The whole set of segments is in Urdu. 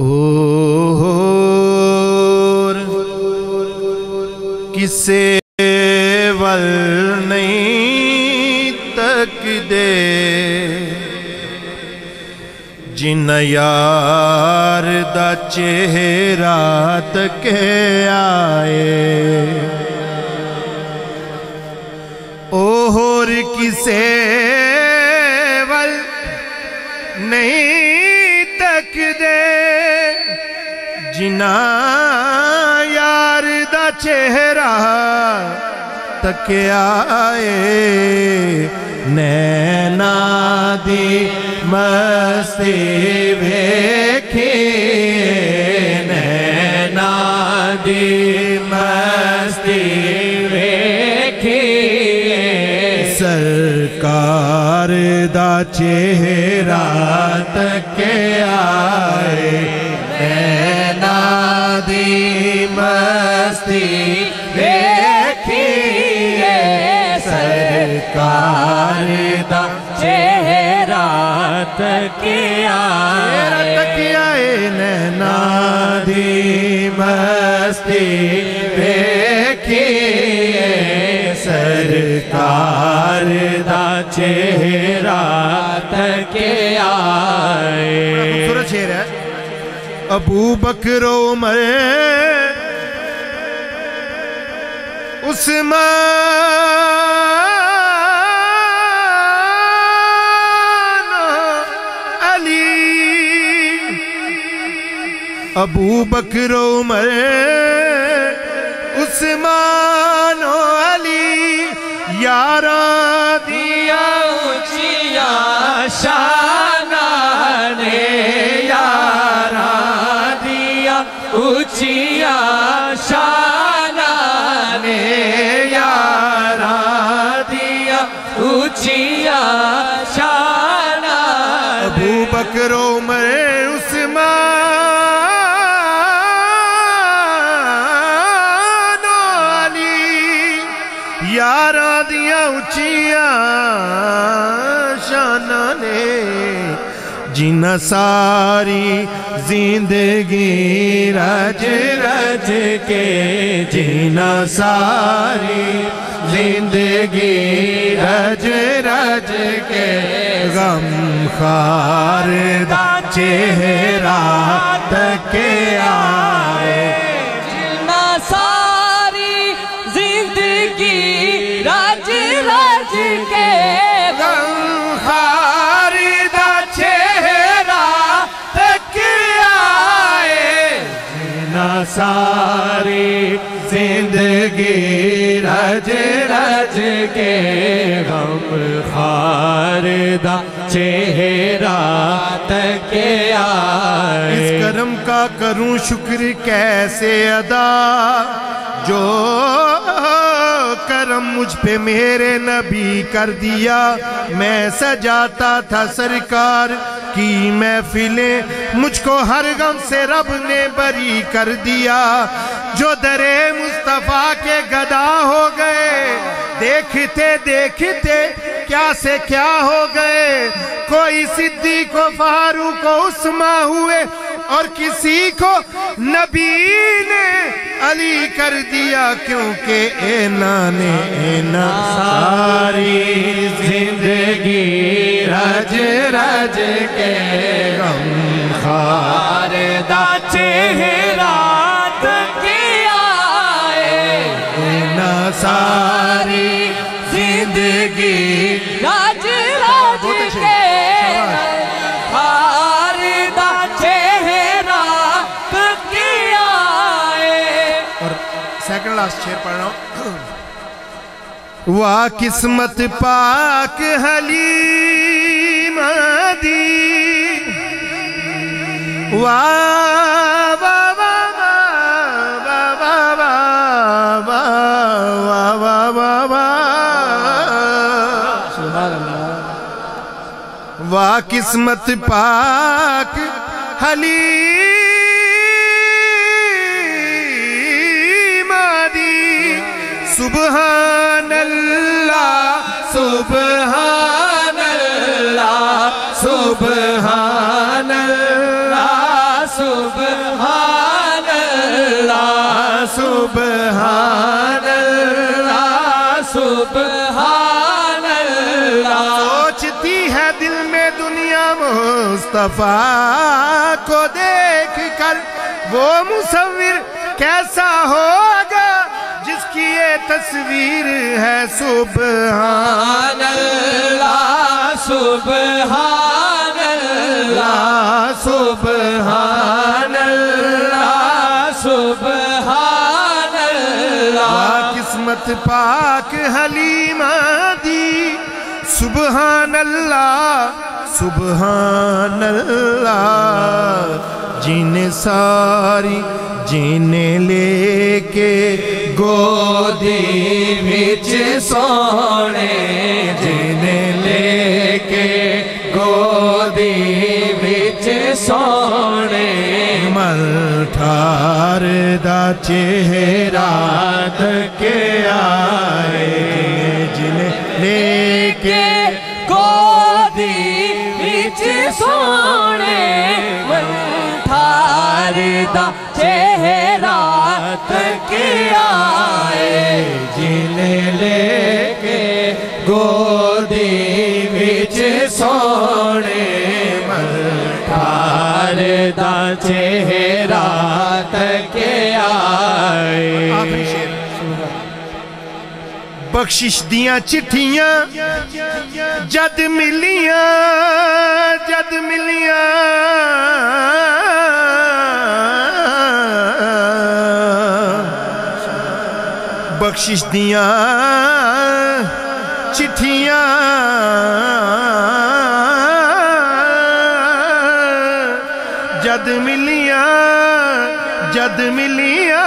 اور کسے ول نہیں تک دے جن یار دا چہرہ تک آئے۔ اوہر کسے ول نہیں تک دے جنا یار دا چہرہ تک آئے، نینا دی مستی بھیکھی نینا دی مستی بھیکھی سرکار دا چہرہ تک سادہ چہرہ تکیا تکیا نینا دی مستی دیکھیے سرکار دا چہرہ تکیا ابو بکر عمر عثمان ابو بکر عمر عثمان و علی یارا دیا اونچیا شانہ نے یارا دیا اونچیا یارا دیا اچھیاں شانہ نے جنہ ساری زندگی رج رج کے جنہ ساری زندگی رج رج کے غم خار دا چہرہ تک آئے ساری زندگی رج رج کے غم خار دا چہرہ تک آئے۔ اس کرم کا کروں شکر کیسے ادا؟ جو کرم مجھ پہ میرے نبی کر دیا، میں سجاتا تھا سرکار۔ کی محفلیں مجھ کو ہر غم سے رب نے بری کر دیا۔ جو درے مصطفیٰ کے گدا ہو گئے، دیکھتے دیکھتے کیا سے کیا ہو گئے۔ کوئی صدیق و فاروق و عثمان ہوئے اور کسی کو نبی نے علی کر دیا۔ کیونکہ اینا نے اینا ساری زندگی رج رج کے غم خار دا چہرہ تک آئے۔ اینا ساری زندگی رج رج کے ہار دا چہرہ تک آئے۔ اور سیکنڈ لاسٹ شیر پڑھ رہا ہوں۔ واہ قسمت پاک حلیم دی واہ واہ واہ قسمت پاک حلیم سبحان اللہ سبحان اللہ سبحان اللہ سبحان اللہ سبحان اللہ سبحان اللہ سوچتی ہے دل میں دنیا مصطفیٰ کو دیکھ کر وہ مصور کیسا ہو تصویر ہے سبحان اللہ سبحان اللہ سبحان اللہ سبحان اللہ۔ قسمت پاک حلیمہ دی سبحان اللہ سبحان اللہ۔ جن ساری جینے لے کے گودی وچ سونے جینے لے کے گودی وچ سونے مل ٹھار دا چہرہ کے آئے جن لے کے گودی وچ سونے ٹھار دا چہرہ تک آئے جن لے کے گودی وچ سونے مل ٹھار دا چہرہ تک آئے آخری شیر بخشش دیاں چٹھیاں جد ملیاں جد ملیاں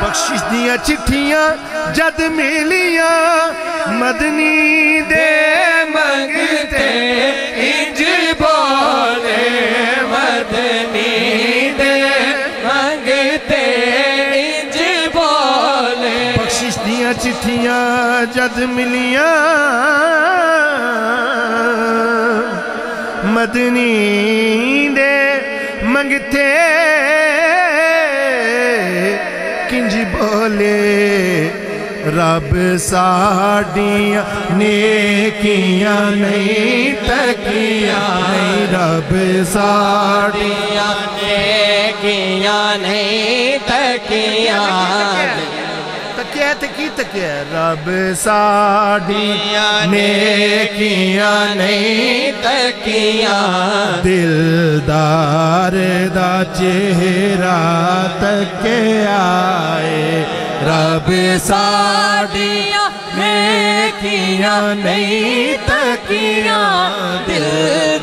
بخشش دیاں چٹھیاں جد ملیاں جد ملیاں جد ملیاں بخشش جد ملیاں مدنی دے منگتے کنج بولے رب ساڑیاں نیکیاں نہیں تکیاں رب ساڑیاں نیکیاں نہیں تکیاں تکیہ تکی تکیہ رب ساڑیاں نیکیاں نہیں تکیاں دلدار دا چہرہ تک آئے رب ساڑیاں نیکیاں نہیں تکیاں دل